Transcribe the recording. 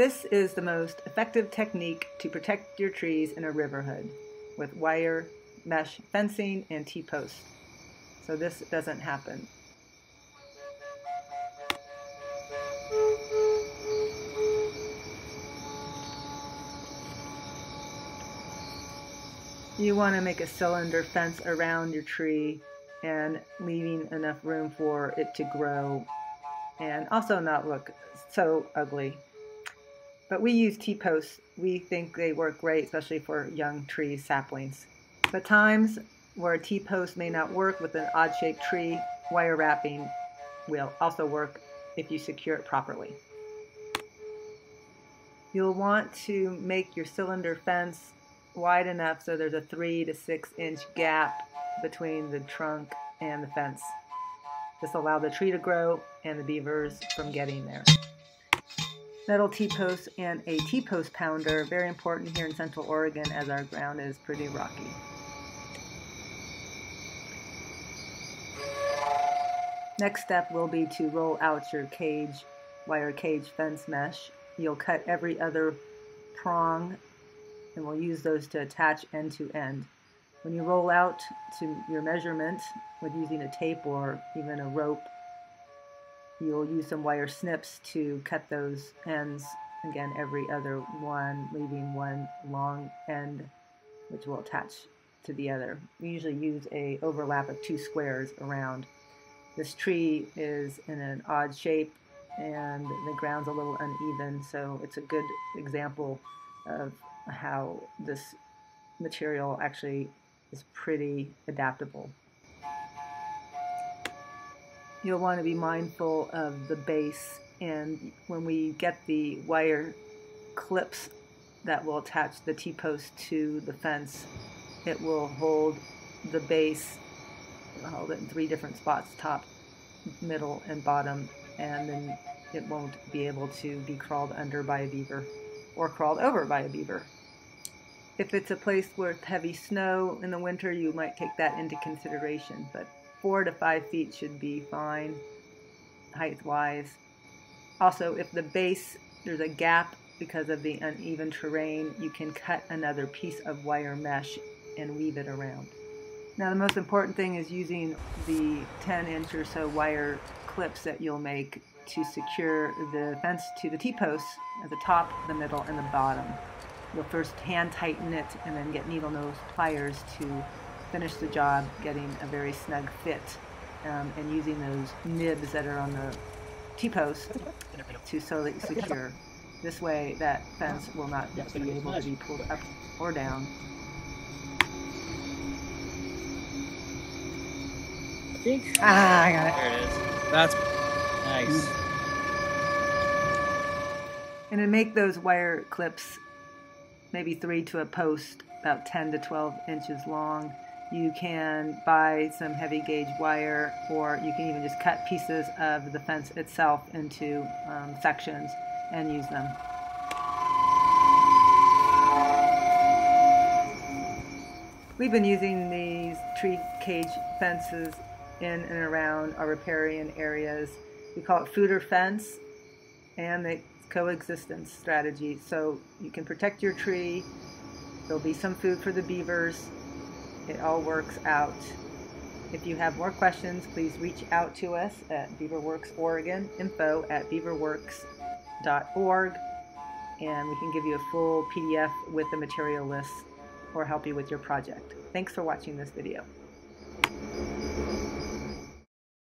This is the most effective technique to protect your trees in a riverhood with wire mesh fencing and T-posts. So this doesn't happen. You want to make a cylinder fence around your tree and leaving enough room for it to grow and also not look so ugly. But we use T-posts. We think they work great, especially for young tree saplings. But times where a T-post may not work with an odd-shaped tree, wire wrapping will also work if you secure it properly. You'll want to make your cylinder fence wide enough so there's a three to six inch gap between the trunk and the fence. This will allow the tree to grow and the beavers from getting there. Metal T-posts and a T-post pounder, very important here in Central Oregon as our ground is pretty rocky. Next step will be to roll out your cage, wire cage fence mesh. You'll cut every other prong and we'll use those to attach end to end. When you roll out to your measurement with using a tape or even a rope, you'll use some wire snips to cut those ends, again every other one, leaving one long end which will attach to the other. We usually use a overlap of two squares around. This tree is in an odd shape and the ground's a little uneven, so it's a good example of how this material actually is pretty adaptable. You'll want to be mindful of the base and when we get the wire clips that will attach the T-post to the fence, it will hold the base, hold it in three different spots, top, middle, and bottom, and then it won't be able to be crawled under by a beaver or crawled over by a beaver. If it's a place with heavy snow in the winter, you might take that into consideration, but four to five feet should be fine height-wise. Also, if the base, there's a gap because of the uneven terrain, you can cut another piece of wire mesh and weave it around. Now the most important thing is using the 10 inch or so wire clips that you'll make to secure the fence to the T-posts at the top, the middle, and the bottom. You'll first hand tighten it and then get needle nose pliers to finish the job getting a very snug fit um, and using those nibs that are on the T-post to solely secure. This way that fence will not be able to be pulled up or down. Ah, I got it. There it is. That's nice. And to make those wire clips maybe three to a post about 10 to 12 inches long. You can buy some heavy gauge wire, or you can even just cut pieces of the fence itself into um, sections and use them. We've been using these tree cage fences in and around our riparian areas. We call it fooder fence, and they coexistence strategy. So you can protect your tree. There'll be some food for the beavers. It all works out. If you have more questions, please reach out to us at BeaverWorks Oregon, info at beaverworks.org, and we can give you a full PDF with the material list or help you with your project. Thanks for watching this video.